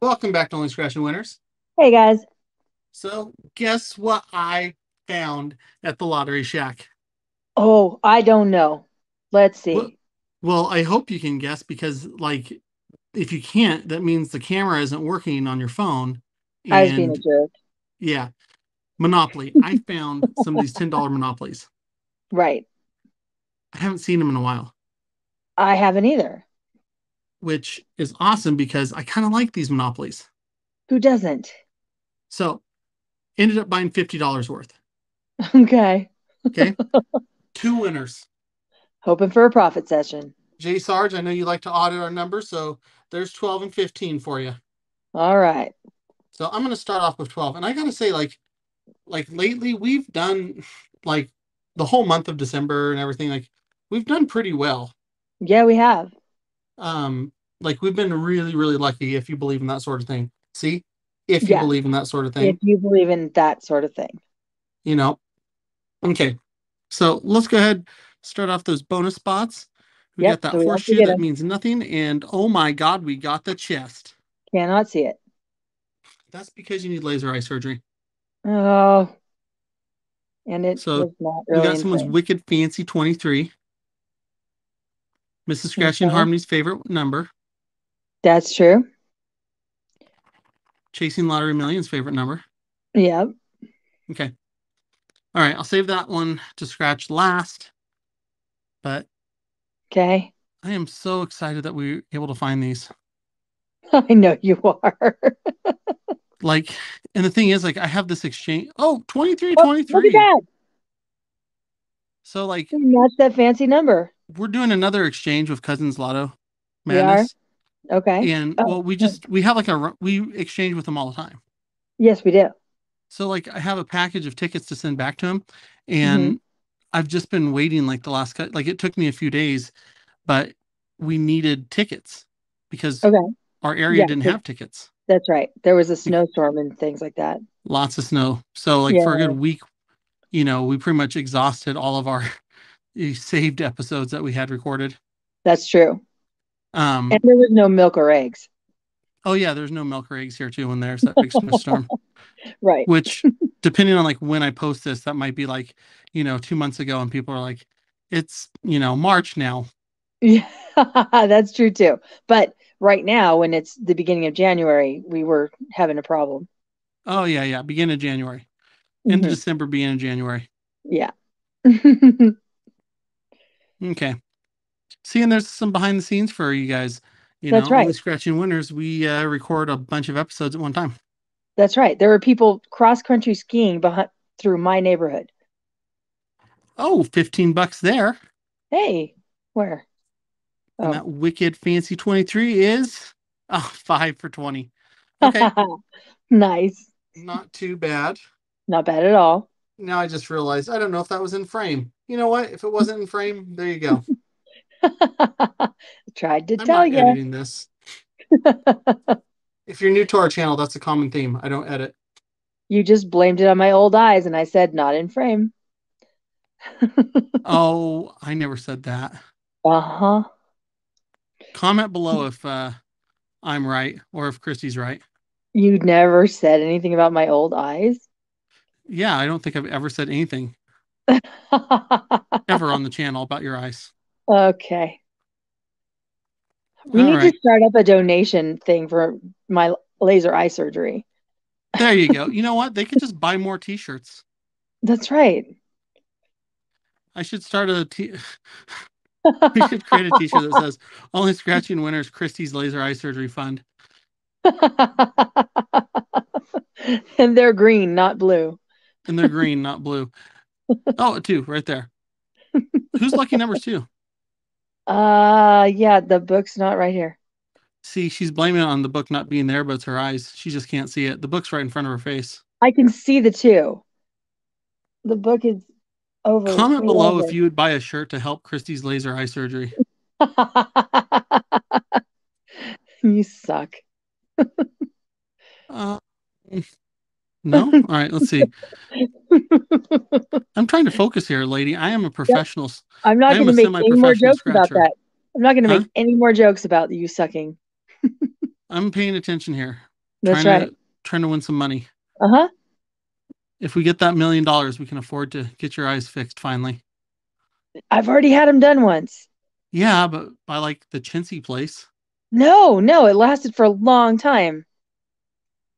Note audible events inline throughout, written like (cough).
Welcome back to Only Scratching Winners. Hey guys. So, guess what I found at the Lottery Shack? Oh, I don't know. Let's see. Well, well, I hope you can guess because, like, if you can't, that means the camera isn't working on your phone. I was being a jerk. yeah, Monopoly. (laughs) I found some of these $10 Monopolies. Right. I haven't seen them in a while, I haven't either. Which is awesome because I kind of like these Monopolies. Who doesn't? So, ended up buying $50 worth. Okay. Okay. (laughs) Two winners. Hoping for a profit session. Jay Sarge, I know you like to audit our numbers, so there's 12 and 15 for you. All right. So I'm going to start off with 12. And I got to say like like lately we've done like the whole month of December and everything like we've done pretty well. Yeah, we have. Um like we've been really really lucky if you believe in that sort of thing. See? If you Yeah. believe in that sort of thing. If you believe in that sort of thing. you know. Okay. So let's go ahead start off those bonus spots. We Yep, got so that we have to horseshoe get that means nothing and oh my god, we got the chest. Cannot see it. That's because you need laser eye surgery. Oh. And it So, not We got someone's wicked fancy 23. Mrs. Scratchy and Okay. Harmony's favorite number. That's true. Chasing Lottery Million's favorite number. Yep. Okay. All right. I'll save that one to scratch last. But Okay. I am so excited that we were able to find these. (laughs) I know you are. (laughs) Like, and the thing is, like, I have this exchange. Oh, 23, Oh, look at 23. So, like, That's that fancy number. we're doing another exchange with Cousins Lotto? Madness. Okay. And, Oh, well, we just, we have like a, we exchange with them all the time. Yes, we do. So like I have a package of tickets to send back to him Mm-hmm. and I've just been waiting like the last cou- like it took me a few days but we needed tickets because Okay. our area Yeah, didn't have tickets. That's right. There was a snowstorm and things like that. Lots of snow. So like for a good week, you know, we pretty much exhausted all of our (laughs) saved episodes that we had recorded. That's true. Um And there was no milk or eggs. oh yeah, there's no milk or eggs here too when there's that big snowstorm. (laughs) Right. Which depending on like when I post this, that might be like, you know, two months ago and people are like, it's you know, March now. Yeah, (laughs) that's true too. But right now, when it's the beginning of January, we were having a problem. Oh yeah, yeah. Beginning of January. End of Mhm. December, beginning of January. Yeah. (laughs) Okay. See, and there's some behind the scenes for you guys. You That's know, only right. scratching winners. We uh, record a bunch of episodes at one time. That's right. There were people cross country skiing behind through my neighborhood. Oh, 15 bucks there. Hey, where? And Oh. that wicked fancy 23 is oh, five for 20. Okay. (laughs) Nice. Not too bad. Not bad at all. Now I just realized I don't know if that was in frame. You know what? If it wasn't in frame, there you go. (laughs) (laughs) Tried to I'm tell you. editing this. (laughs) If you're new to our channel, that's a common theme. I don't edit. You just blamed it on my old eyes, and I said not in frame. (laughs) Oh, I never said that. Uh-huh. Comment below if uh, I'm right or if Christy's right. You never said anything about my old eyes. Yeah, I don't think I've ever said anything ever on the channel about your eyes. Okay. We All need right, to start up a donation thing for my laser eye surgery. there you go. (laughs) You know what? They could just buy more T-shirts. That's right. I should start a t. (laughs) we should create a T-shirt that says "Only Scratching Winners Christie's Laser Eye Surgery Fund." (laughs) and they're green, not blue. And they're green, not blue. Oh, two right there. Who's lucky numbers two? Uh yeah, the book's not right here. See, she's blaming it on the book not being there, but it's her eyes. She just can't see it. The book's right in front of her face. I can see the two. The book is over. Comment below over. if you would buy a shirt to help Christie's laser eye surgery. (laughs) you suck. Uh, no? All right, let's see. (laughs) (laughs) I'm trying to focus here, lady. I am a professional. I'm not going to make any more jokes about that. I'm not going to Huh? make any more jokes about you sucking. (laughs) I'm paying attention here. That's trying right. to trying to win some money. Uh-huh. If we get that million dollars, we can afford to get your eyes fixed finally. I've already had them done once. Yeah, but by like the chintzy place. No, no, it lasted for a long time.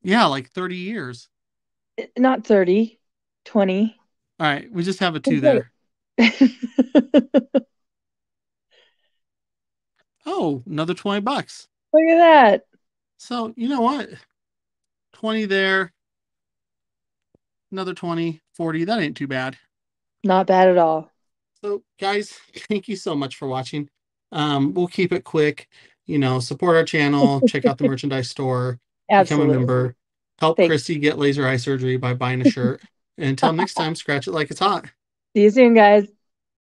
Yeah, like 30 years. Not 30, 20. All right, we just have a two there. (laughs) Oh, another 20 bucks. Look at that. So, you know what? 20 there. Another 20, 40. That ain't too bad. Not bad at all. So, guys, (laughs) thank you so much for watching. Um, we'll keep it quick. You know, support our channel, check out the (laughs) merchandise store, become a member, help Christy get laser eye surgery by buying a shirt. Until next time, scratch it like it's hot. See you soon, guys.